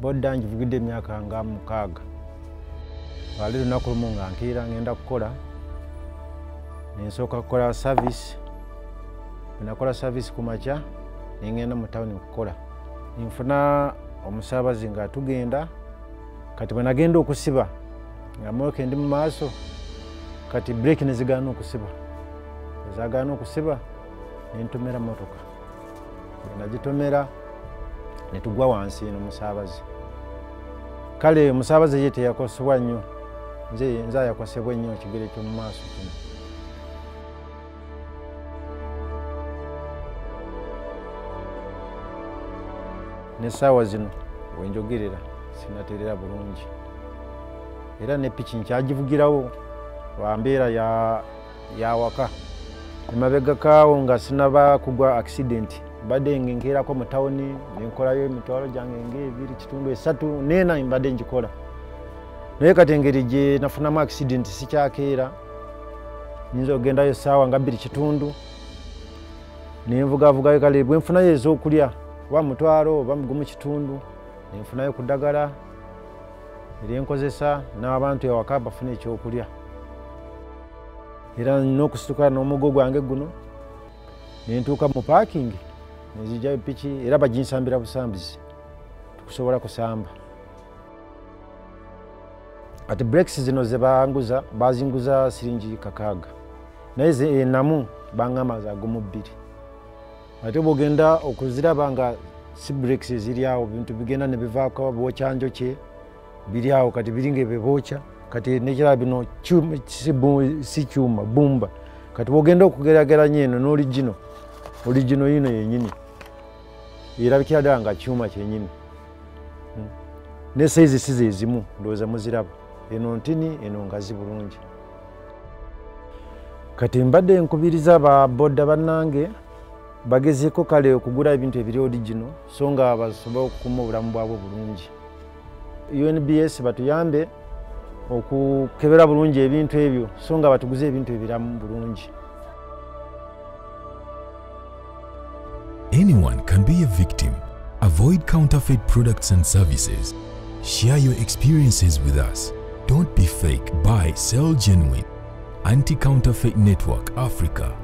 bodda njivugidde emyaka nga mukaaga. Wali lunaku lumu nga nkiira ngenda kukola nensooka kukola service. Bwenakola service ku makya nengenda mu tawuni kukola. Nfuna omusaabazi nga tugenda kati bwenagenda okusiba nga moka endi mu maaso kati breeki nezigaana okusiba. Ezagaana okusiba nentomera motoka nagitomera netugwa wansi eno musaabazi kale omusaabazi ye teyakosebwa nnyo nze nze ayakosebwa ennyo ekigere kyomu maaso kino. Nesaawa zino wenjogerera sinaterera bulungi. Era ne piki nkyagivugirawo lwambeera yawaka emabegakaawo nga sinaba kugwa accident mbadde ngenkeerako mu tawuni nenkolayo emitwalo gyange ngaebiri kitundu esatu nena mbadde ngikola. Naye kati engeri gye nafunamu accident sikyakeera. Nyinza okugendayo esaawa nga bbiri kitundu. Nenvugavugayo kale bwenfunayo ezokulya oba mutwalo oba mugumu kitundu nenfunayo ku ddagala eryenkozesa n'abantu ewaka bafuna ekyokulya era n'okusituka n'omugo gwange guno. Nentuuka mu parking nezijjayo piki era baginsambira busambizi tukusobola kusamba. Ati breaks zino zebanguza bazinguza siringi kakaaga. Naye enamu baŋŋamba zagumu bbiri. Ate bwogenda okuziraba nga si breaks ziri awo bintu bigenda nebivaako bwokyanjo kye biri awo kati biringa ebyebokya kati nekiraba bino si kyuma bumba. Kati bwogenda okugerageranya eno n'oligino oligino yino yenyini erabikira ddala nga kyuma kyenyini ne saizi si zezimu ndowooza muziraba. Eno ntini eno ngazi bulungi. Kati mbadde nkubiriza baboda bannange bagezeko kale okugula ebintu ebiri oligino so nga basobole okukuuma obulamu bwabwe bulungi unbs batuyambe okukebera bulungi ebintu ebyo so nga batuguze ebintu ebiramu bulungi Anyone can be a victim. Avoid counterfeit products and services. Share your experiences with us. Don't be fake. Buy, sell genuine. Anti-Counterfeit Network Africa.